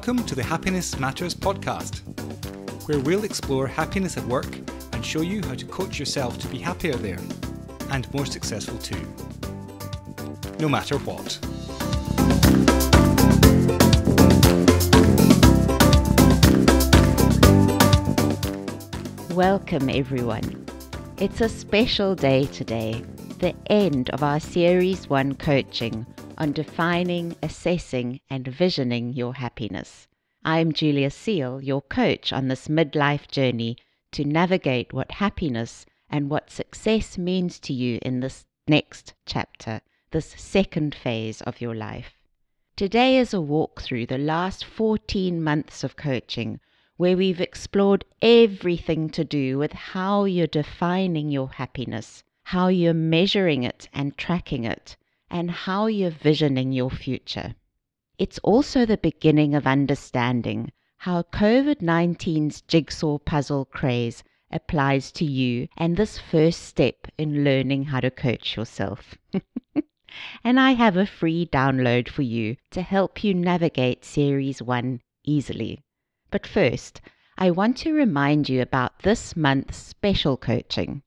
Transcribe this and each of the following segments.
Welcome to the Happiness Matters podcast, where we'll explore happiness at work and show you how to coach yourself to be happier there and more successful too. No matter what. Welcome, everyone. It's a special day today, the end of our Series 1 coaching on defining, assessing, and visioning your happiness. I'm Julia Seal, your coach on this midlife journey to navigate what happiness and what success means to you in this next chapter, this second phase of your life. Today is a walk through the last 14 months of coaching where we've explored everything to do with how you're defining your happiness, how you're measuring it and tracking it, and how you're visioning your future. It's also the beginning of understanding how COVID 19's jigsaw puzzle craze applies to you and this first step in learning how to coach yourself. and I have a free download for you to help you navigate Series 1 easily. But first, I want to remind you about this month's special coaching.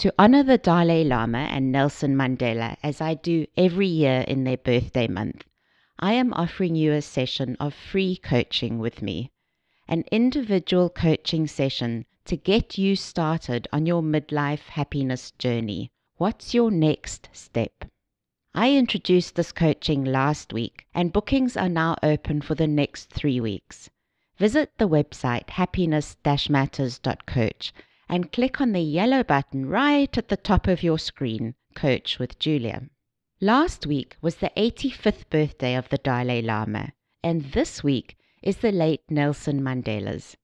To honor the Dalai Lama and Nelson Mandela, as I do every year in their birthday month, I am offering you a session of free coaching with me, an individual coaching session to get you started on your midlife happiness journey. What's your next step? I introduced this coaching last week, and bookings are now open for the next three weeks. Visit the website happiness-matters.coach and click on the yellow button right at the top of your screen, Coach with Julia. Last week was the 85th birthday of the Dalai Lama, and this week is the late Nelson Mandela's.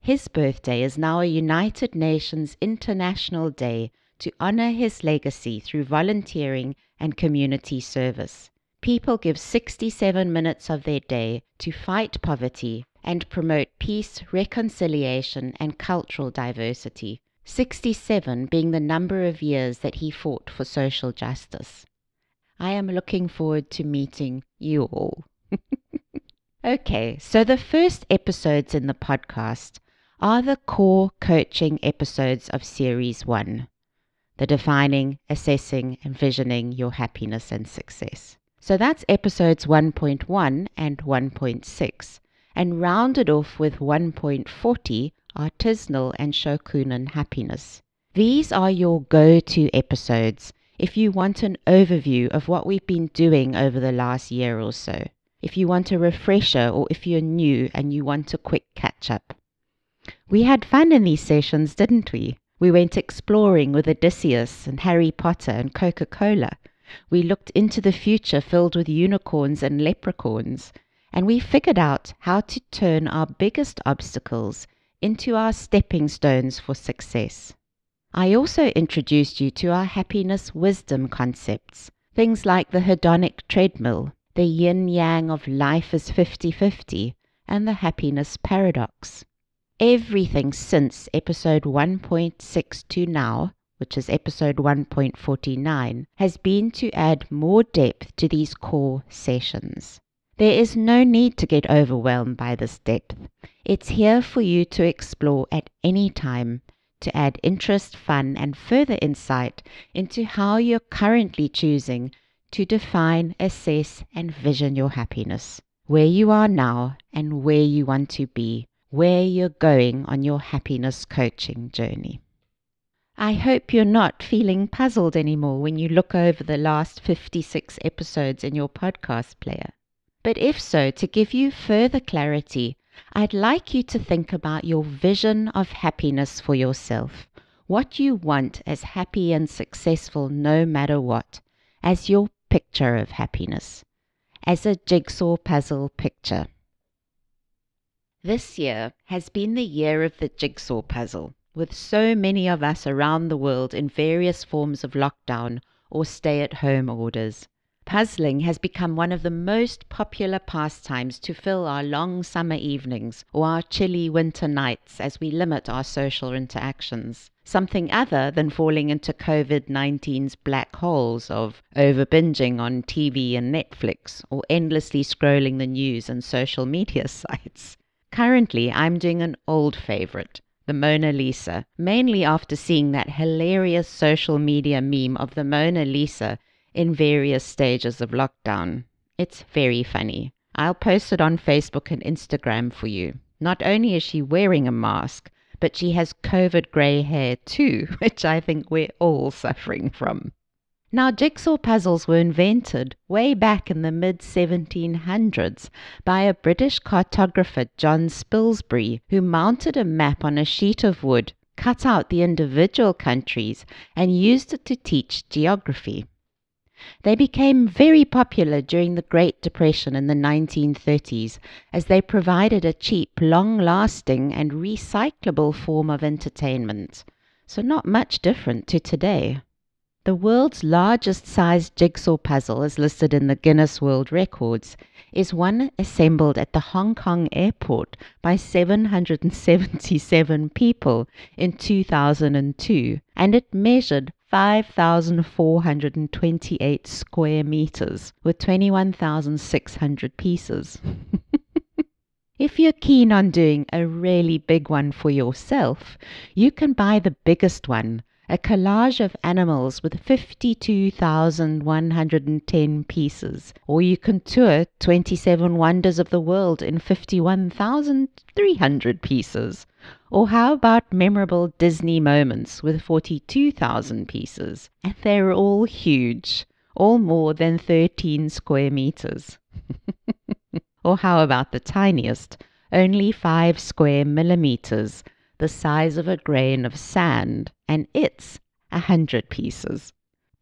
His birthday is now a United Nations International Day to honor his legacy through volunteering and community service. People give 67 minutes of their day to fight poverty and promote peace, reconciliation, and cultural diversity, 67 being the number of years that he fought for social justice. I am looking forward to meeting you all. okay, so the first episodes in the podcast are the core coaching episodes of Series 1 the defining, assessing, and visioning your happiness and success. So that's episodes 1.1 and 1.6 and rounded off with 1.40 artisanal and shokunin happiness. These are your go to episodes if you want an overview of what we've been doing over the last year or so, if you want a refresher or if you're new and you want a quick catch up. We had fun in these sessions, didn't we? We went exploring with Odysseus and Harry Potter and Coca Cola. We looked into the future filled with unicorns and leprechauns and we figured out how to turn our biggest obstacles into our stepping stones for success. I also introduced you to our happiness wisdom concepts, things like the hedonic treadmill, the yin yang of life is 50 50, and the happiness paradox. Everything since episode 1.6 to now, which is episode 1.49, has been to add more depth to these core sessions. There is no need to get overwhelmed by this depth. It's here for you to explore at any time to add interest, fun, and further insight into how you're currently choosing to define, assess, and vision your happiness, where you are now and where you want to be, where you're going on your happiness coaching journey. I hope you're not feeling puzzled anymore when you look over the last 56 episodes in your podcast player. But if so, to give you further clarity, I'd like you to think about your vision of happiness for yourself, what you want as happy and successful no matter what, as your picture of happiness, as a jigsaw puzzle picture. This year has been the year of the jigsaw puzzle, with so many of us around the world in various forms of lockdown or stay at home orders. Puzzling has become one of the most popular pastimes to fill our long summer evenings or our chilly winter nights as we limit our social interactions. Something other than falling into COVID 19's black holes of over binging on TV and Netflix or endlessly scrolling the news and social media sites. Currently, I'm doing an old favorite, the Mona Lisa, mainly after seeing that hilarious social media meme of the Mona Lisa in various stages of lockdown. It's very funny. I'll post it on Facebook and Instagram for you. Not only is she wearing a mask, but she has COVID grey hair too, which I think we're all suffering from. Now, jigsaw puzzles were invented way back in the mid 1700s by a British cartographer, John Spilsbury, who mounted a map on a sheet of wood, cut out the individual countries, and used it to teach geography. They became very popular during the Great Depression in the 1930s as they provided a cheap, long lasting, and recyclable form of entertainment, so not much different to today. The world's largest sized jigsaw puzzle, as listed in the Guinness World Records, is one assembled at the Hong Kong airport by 777 people in 2002, and it measured 5,428 square meters with 21,600 pieces. if you're keen on doing a really big one for yourself, you can buy the biggest one a collage of animals with 52,110 pieces, or you can tour 27 wonders of the world in 51,300 pieces. Or how about memorable Disney moments with 42,000 pieces? And they're all huge, all more than 13 square meters. or how about the tiniest, only 5 square millimeters, the size of a grain of sand, and it's a hundred pieces.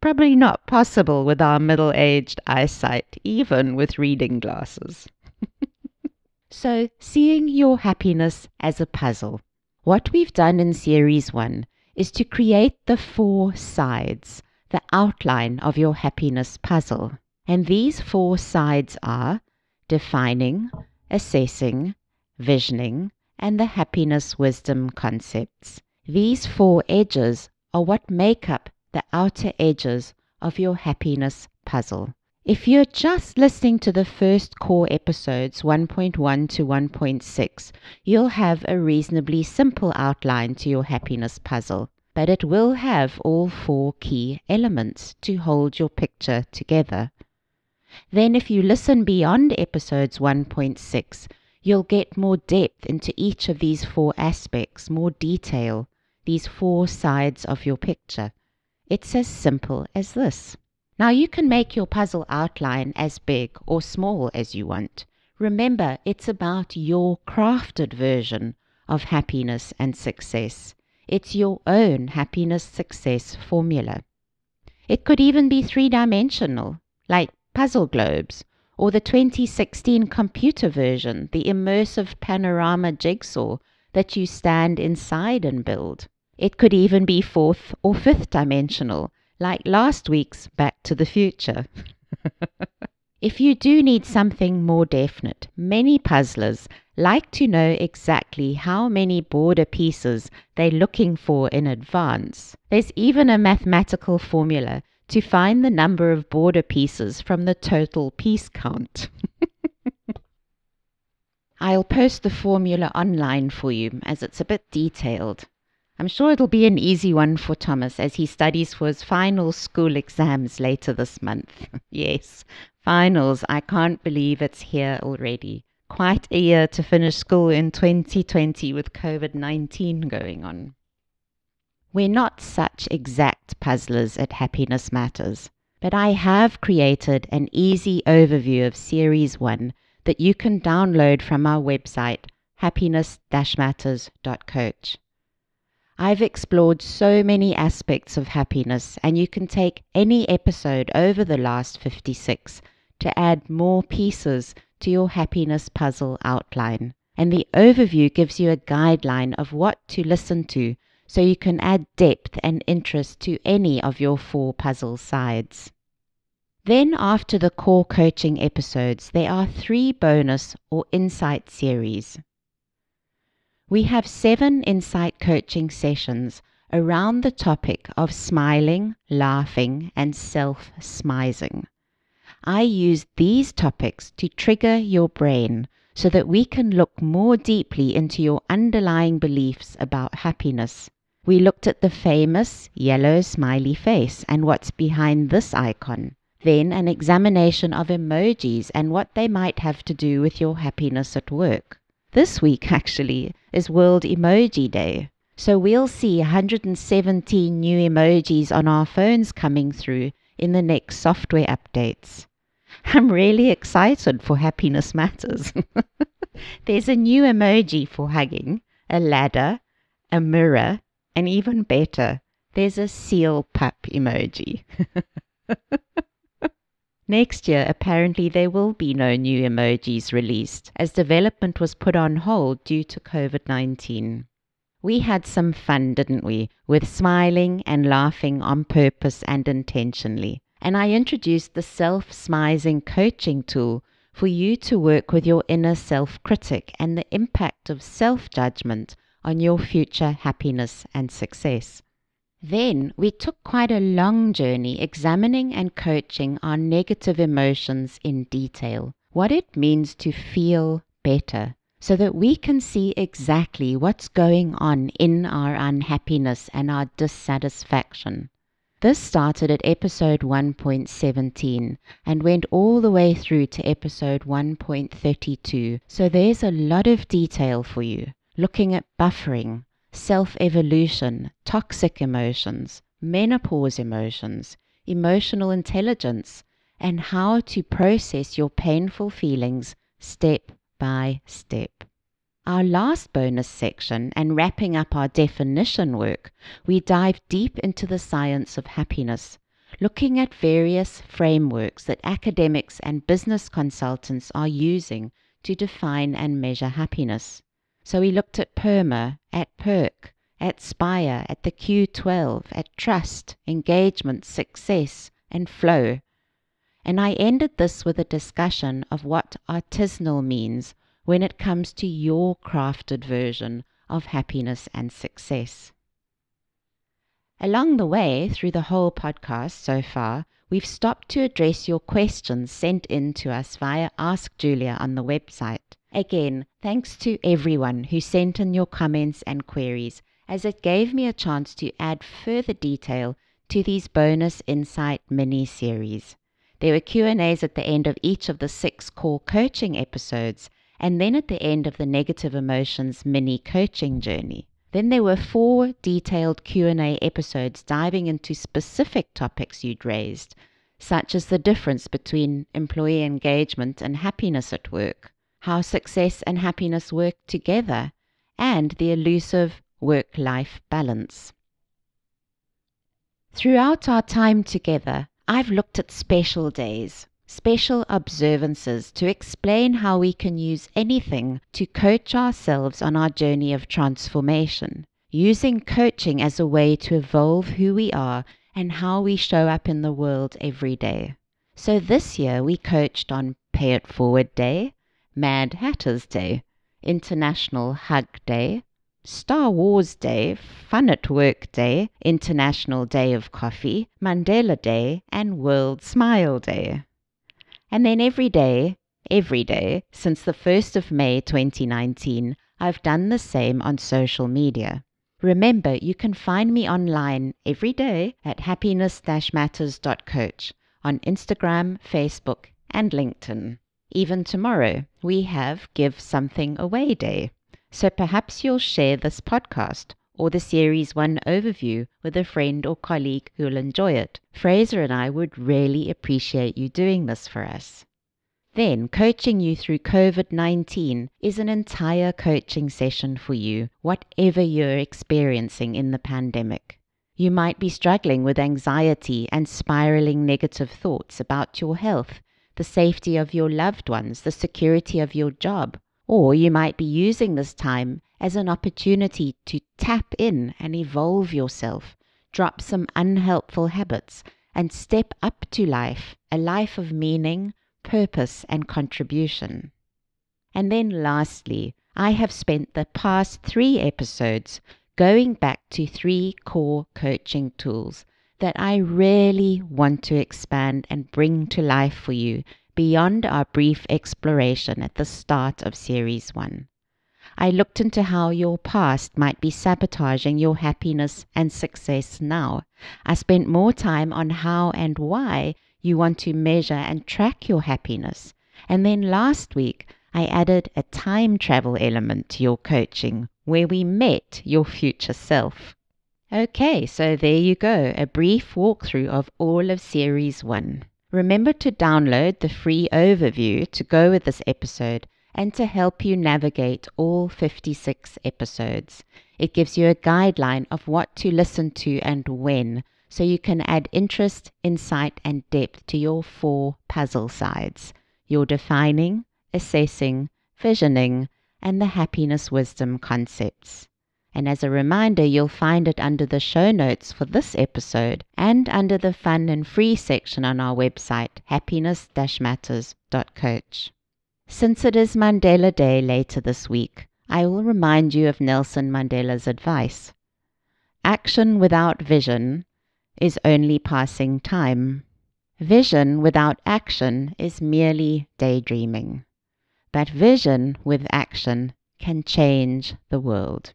Probably not possible with our middle aged eyesight, even with reading glasses. so, seeing your happiness as a puzzle. What we've done in Series 1 is to create the four sides, the outline of your happiness puzzle. And these four sides are defining, assessing, visioning, and the happiness wisdom concepts. These four edges are what make up the outer edges of your happiness puzzle. If you're just listening to the first core episodes 1.1 to 1.6, you'll have a reasonably simple outline to your happiness puzzle, but it will have all four key elements to hold your picture together. Then, if you listen beyond episodes 1.6, you'll get more depth into each of these four aspects, more detail, these four sides of your picture. It's as simple as this. Now you can make your puzzle outline as big or small as you want. Remember, it's about your crafted version of happiness and success. It's your own happiness success formula. It could even be three dimensional, like puzzle globes, or the 2016 computer version, the immersive panorama jigsaw that you stand inside and build. It could even be fourth or fifth dimensional, like last week's Back to the Future. if you do need something more definite, many puzzlers like to know exactly how many border pieces they're looking for in advance. There's even a mathematical formula to find the number of border pieces from the total piece count. I'll post the formula online for you as it's a bit detailed. I'm sure it'll be an easy one for Thomas as he studies for his final school exams later this month. yes, finals. I can't believe it's here already. Quite a year to finish school in 2020 with COVID 19 going on. We're not such exact puzzlers at Happiness Matters, but I have created an easy overview of Series 1 that you can download from our website, happiness-matters.coach. I've explored so many aspects of happiness, and you can take any episode over the last 56 to add more pieces to your happiness puzzle outline. And the overview gives you a guideline of what to listen to so you can add depth and interest to any of your four puzzle sides. Then, after the core coaching episodes, there are three bonus or insight series. We have seven insight coaching sessions around the topic of smiling, laughing, and self smizing. I use these topics to trigger your brain so that we can look more deeply into your underlying beliefs about happiness. We looked at the famous yellow smiley face and what's behind this icon. Then an examination of emojis and what they might have to do with your happiness at work. This week, actually, is World Emoji Day. So we'll see 117 new emojis on our phones coming through in the next software updates. I'm really excited for Happiness Matters. There's a new emoji for hugging, a ladder, a mirror, and even better, there's a seal pup emoji. Next year, apparently, there will be no new emojis released, as development was put on hold due to COVID 19. We had some fun, didn't we, with smiling and laughing on purpose and intentionally. And I introduced the self smizing coaching tool for you to work with your inner self critic and the impact of self judgment on your future happiness and success. Then we took quite a long journey examining and coaching our negative emotions in detail, what it means to feel better, so that we can see exactly what's going on in our unhappiness and our dissatisfaction. This started at episode 1.17 and went all the way through to episode 1.32, so there's a lot of detail for you, looking at buffering, self evolution, toxic emotions, menopause emotions, emotional intelligence, and how to process your painful feelings step by step. Our last bonus section, and wrapping up our definition work, we dive deep into the science of happiness, looking at various frameworks that academics and business consultants are using to define and measure happiness. So we looked at PERMA, at PERC, at SPIRE, at the Q12, at trust, engagement, success, and flow. And I ended this with a discussion of what artisanal means when it comes to your crafted version of happiness and success. Along the way, through the whole podcast so far, we've stopped to address your questions sent in to us via Ask Julia on the website. Again, thanks to everyone who sent in your comments and queries, as it gave me a chance to add further detail to these bonus insight mini series. There were Q&As at the end of each of the 6 core coaching episodes and then at the end of the negative emotions mini coaching journey. Then there were 4 detailed Q&A episodes diving into specific topics you'd raised, such as the difference between employee engagement and happiness at work how success and happiness work together, and the elusive work life balance. Throughout our time together, I've looked at special days, special observances to explain how we can use anything to coach ourselves on our journey of transformation, using coaching as a way to evolve who we are and how we show up in the world every day. So this year we coached on Pay It Forward Day, Mad Hatter's Day, International Hug Day, Star Wars Day, Fun at Work Day, International Day of Coffee, Mandela Day, and World Smile Day. And then every day, every day, since the 1st of May 2019, I've done the same on social media. Remember, you can find me online every day at happiness-matters.coach on Instagram, Facebook, and LinkedIn. Even tomorrow, we have Give Something Away Day. So perhaps you'll share this podcast or the Series 1 overview with a friend or colleague who'll enjoy it. Fraser and I would really appreciate you doing this for us. Then, coaching you through COVID 19 is an entire coaching session for you, whatever you're experiencing in the pandemic. You might be struggling with anxiety and spiraling negative thoughts about your health the safety of your loved ones, the security of your job. Or you might be using this time as an opportunity to tap in and evolve yourself, drop some unhelpful habits, and step up to life, a life of meaning, purpose, and contribution. And then lastly, I have spent the past three episodes going back to three core coaching tools that I really want to expand and bring to life for you beyond our brief exploration at the start of Series 1. I looked into how your past might be sabotaging your happiness and success now. I spent more time on how and why you want to measure and track your happiness. And then last week, I added a time travel element to your coaching where we met your future self. Okay, so there you go, a brief walkthrough of all of Series 1. Remember to download the free overview to go with this episode and to help you navigate all 56 episodes. It gives you a guideline of what to listen to and when, so you can add interest, insight, and depth to your four puzzle sides your defining, assessing, visioning, and the happiness wisdom concepts. And as a reminder, you'll find it under the show notes for this episode and under the fun and free section on our website, happiness matters.coach. Since it is Mandela Day later this week, I will remind you of Nelson Mandela's advice. Action without vision is only passing time. Vision without action is merely daydreaming. But vision with action can change the world.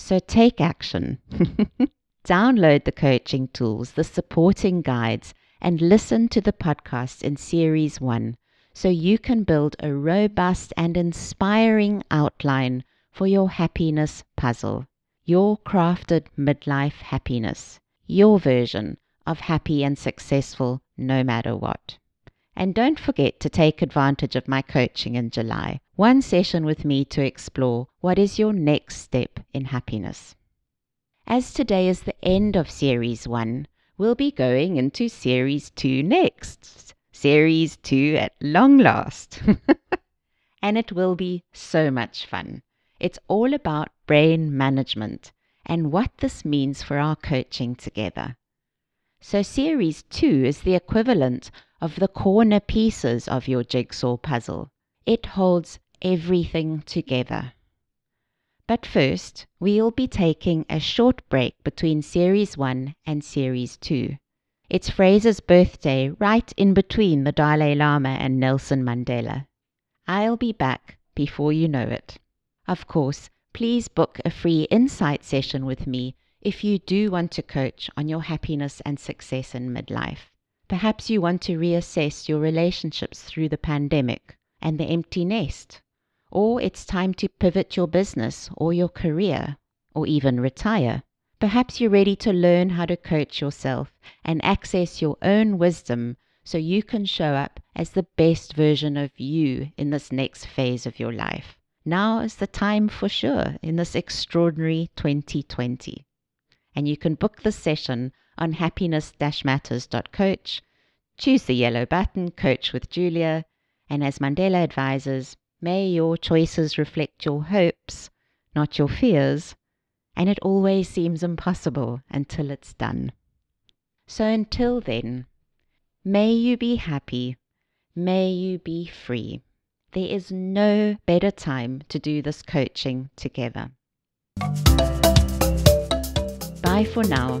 So take action. Download the coaching tools, the supporting guides, and listen to the podcast in Series 1 so you can build a robust and inspiring outline for your happiness puzzle, your crafted midlife happiness, your version of happy and successful no matter what. And don't forget to take advantage of my coaching in July. One session with me to explore what is your next step in happiness. As today is the end of Series 1, we'll be going into Series 2 next. Series 2 at long last. and it will be so much fun. It's all about brain management and what this means for our coaching together. So, Series 2 is the equivalent of the corner pieces of your jigsaw puzzle. It holds everything together. But first, we'll be taking a short break between Series 1 and Series 2. It's Fraser's birthday right in between the Dalai Lama and Nelson Mandela. I'll be back before you know it. Of course, please book a free insight session with me if you do want to coach on your happiness and success in midlife. Perhaps you want to reassess your relationships through the pandemic and the empty nest. Or it's time to pivot your business or your career, or even retire. Perhaps you're ready to learn how to coach yourself and access your own wisdom so you can show up as the best version of you in this next phase of your life. Now is the time for sure in this extraordinary 2020 and you can book the session on happiness-matters.coach. Choose the yellow button, Coach with Julia, and as Mandela advises, may your choices reflect your hopes, not your fears, and it always seems impossible until it's done. So until then, may you be happy, may you be free. There is no better time to do this coaching together. Bye for now.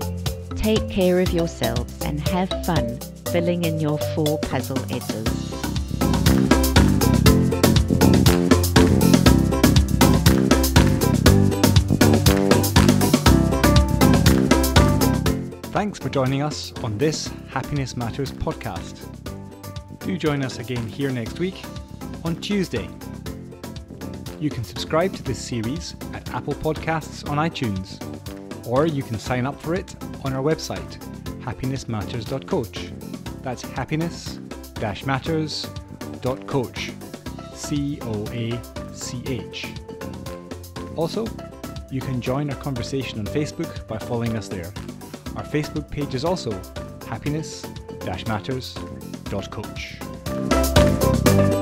Take care of yourselves and have fun filling in your four puzzle edges. Thanks for joining us on this Happiness Matters podcast. Do join us again here next week on Tuesday. You can subscribe to this series at Apple Podcasts on iTunes or you can sign up for it on our website, happinessmatters.coach. That's happiness-matters.coach. C O A C H. Also, you can join our conversation on Facebook by following us there. Our Facebook page is also happiness-matters.coach.